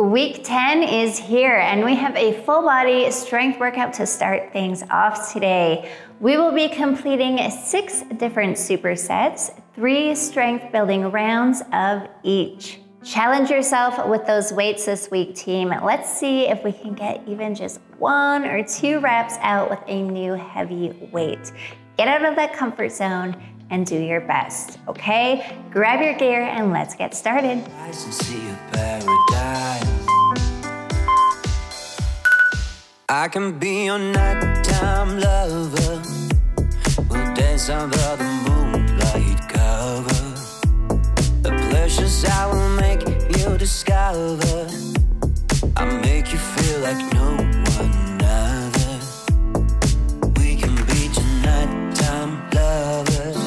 Week 10 is here and we have a full body strength workout to start things off today. We will be completing six different supersets, three strength building rounds of each. Challenge yourself with those weights this week, team. Let's see if we can get even just one or two reps out with a new heavy weight. Get out of that comfort zone and do your best, okay? Grab your gear and let's get started. I can be your nighttime lover. We'll dance under the moonlight cover. The pleasures I will make you discover. I make you feel like no one other. We can be your nighttime lovers.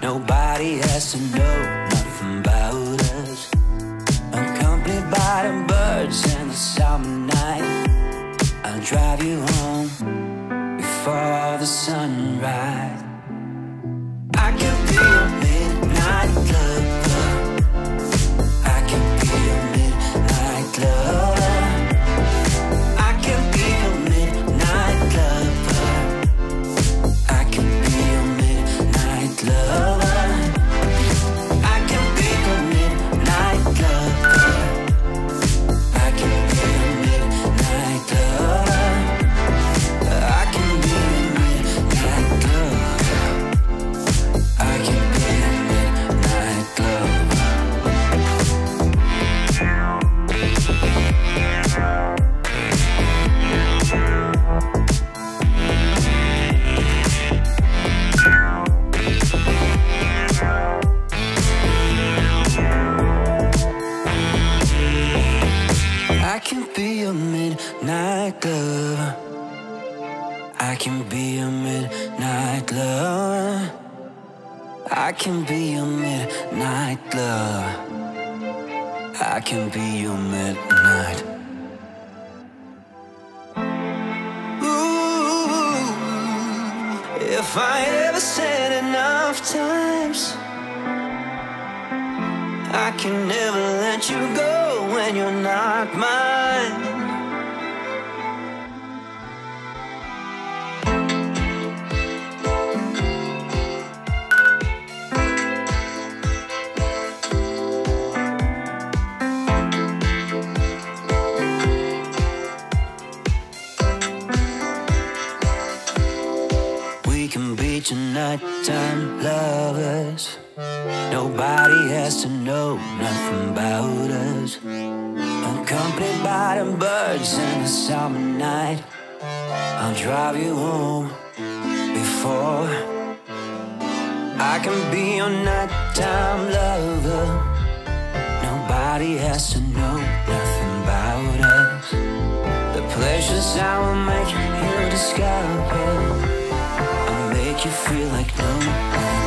Nobody has to know nothing about us. Accompanied by the birds and the night. I'll drive you home before the sunrise. I can be nighttime lovers. Nobody has to know nothing about us. Accompanied by the birds in the summer night, I'll drive you home before I can be your nighttime lover. Nobody has to know nothing about us. The pleasures I will make you discover. Make you feel like no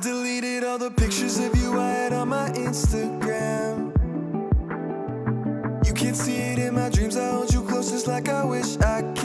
deleted all the pictures of you I had on my Instagram. You can't see it in my dreams. I hold you close just like I wish I can.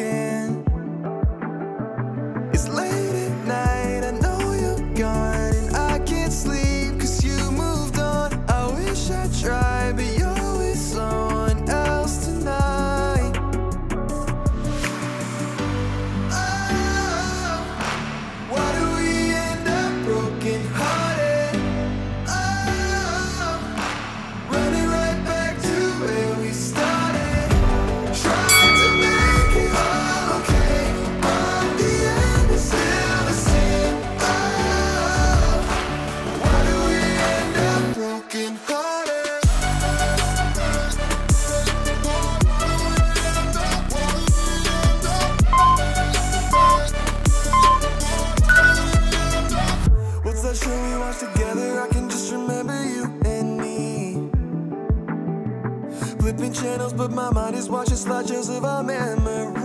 my mind is watching slideshows of our memories.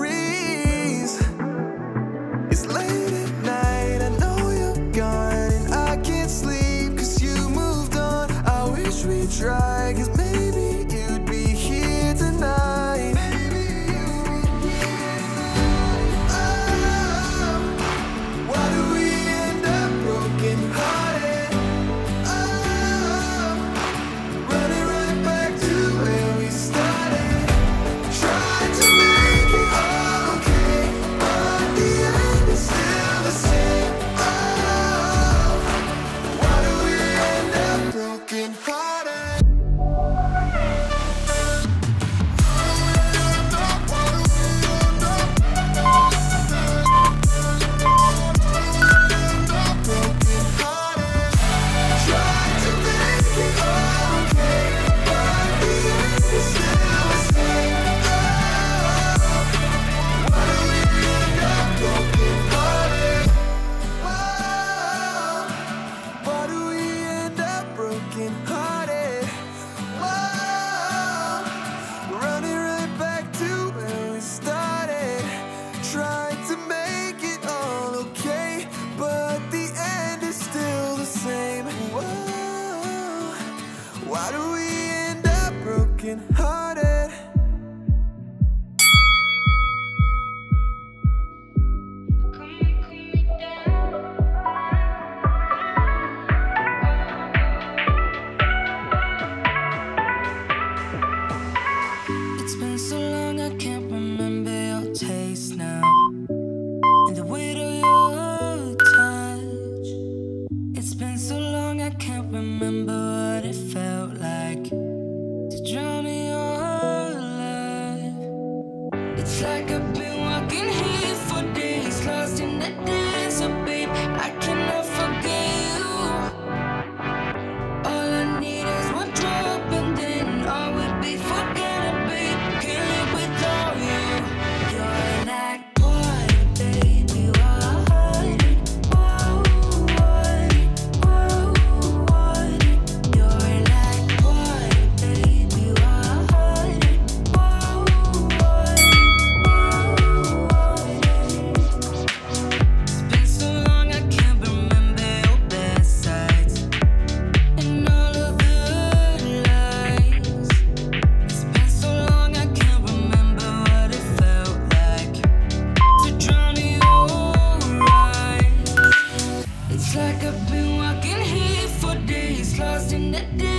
It's like I've been walking here for days, lost in the day.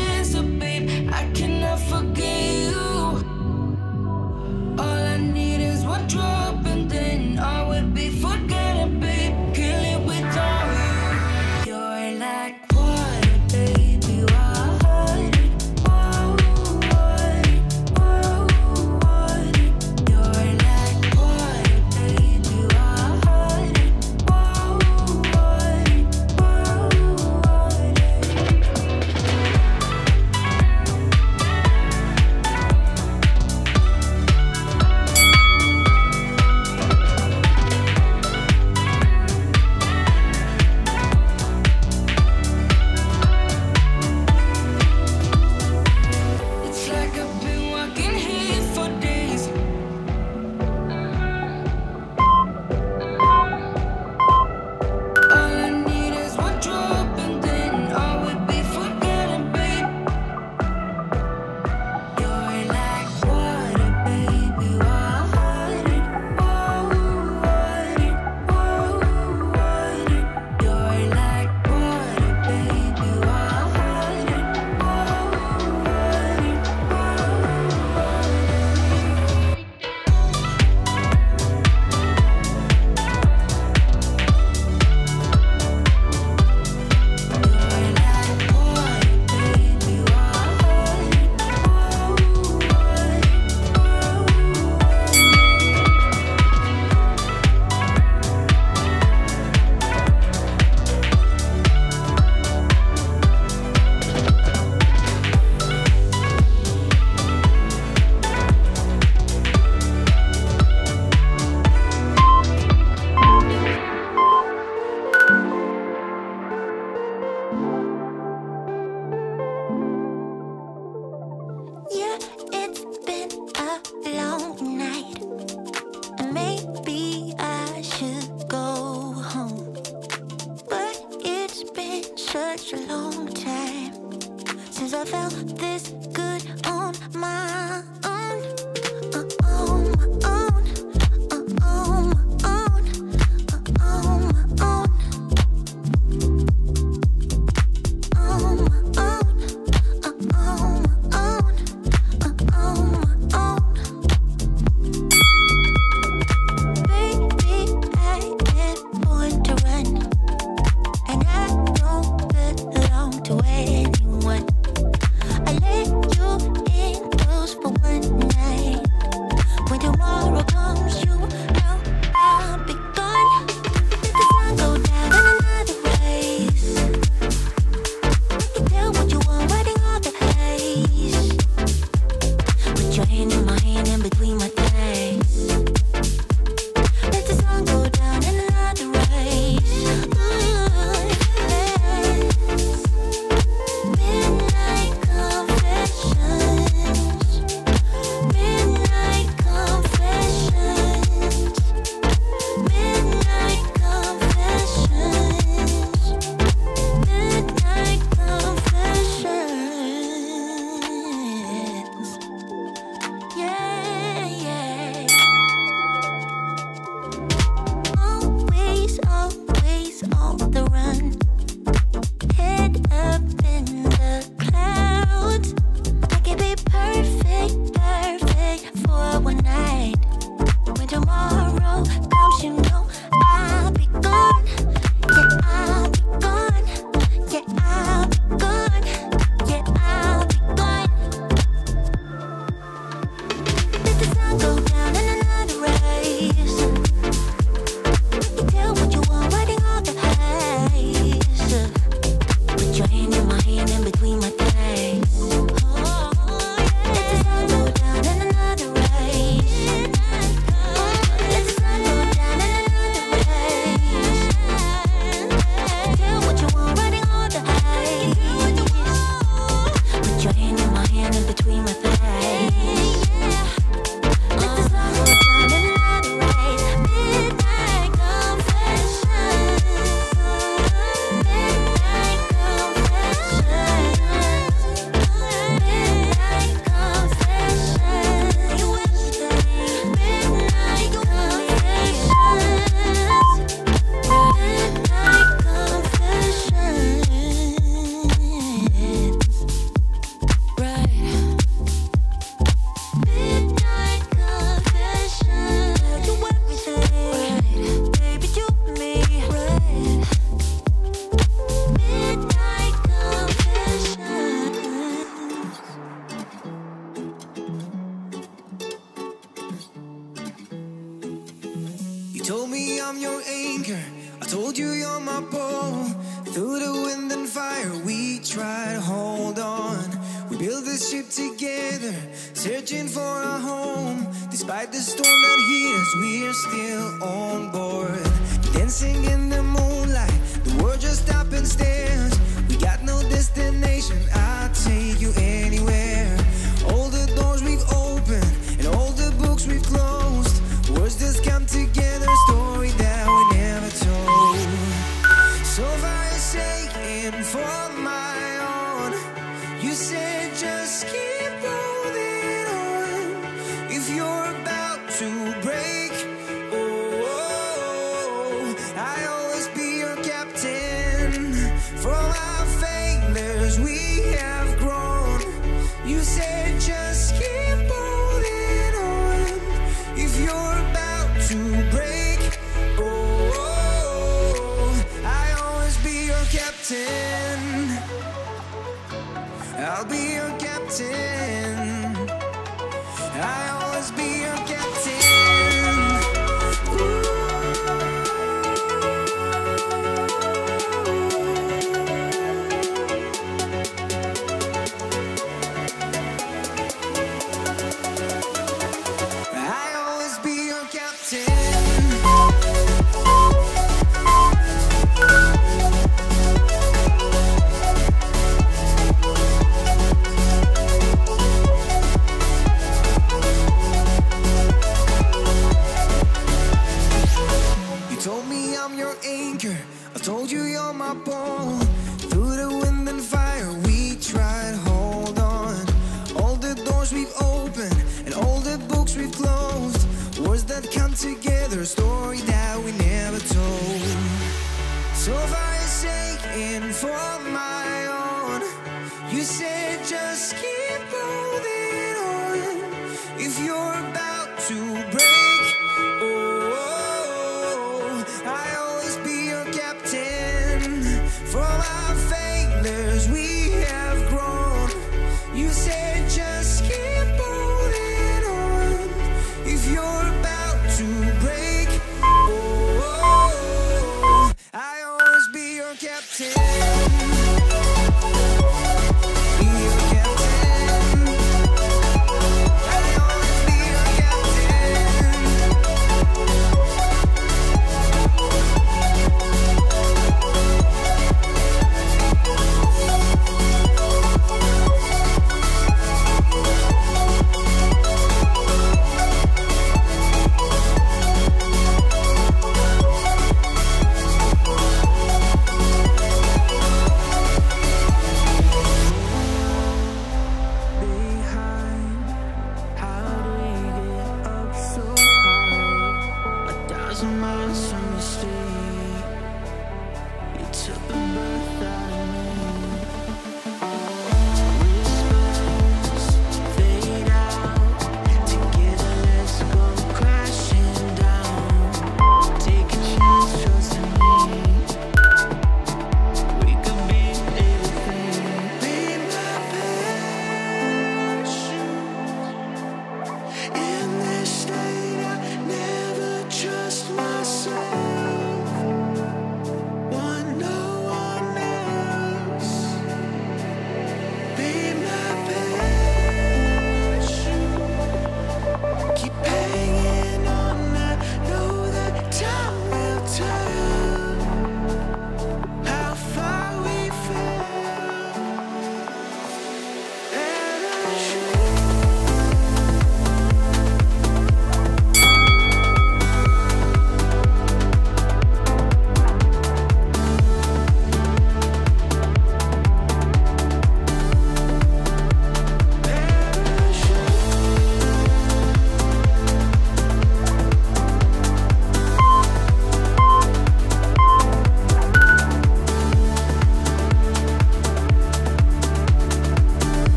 I'm your anchor. I told you you're my pole. Through the wind and fire, we try to hold on. We built this ship together, searching for a home. Despite the storm that hit us, we're still on board. Dancing in the moonlight, the world just stopping stares. We got no destination. I'll take you in.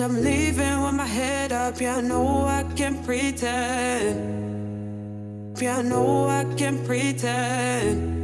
I'm leaving with my head up, yeah, I know I can't pretend. Yeah, I know I can't pretend.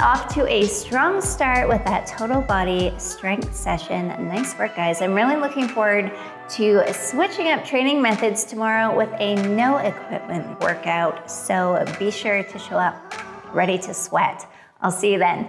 Off to a strong start with that total body strength session. Nice work, guys. I'm really looking forward to switching up training methods tomorrow with a no equipment workout. So be sure to show up ready to sweat. I'll see you then.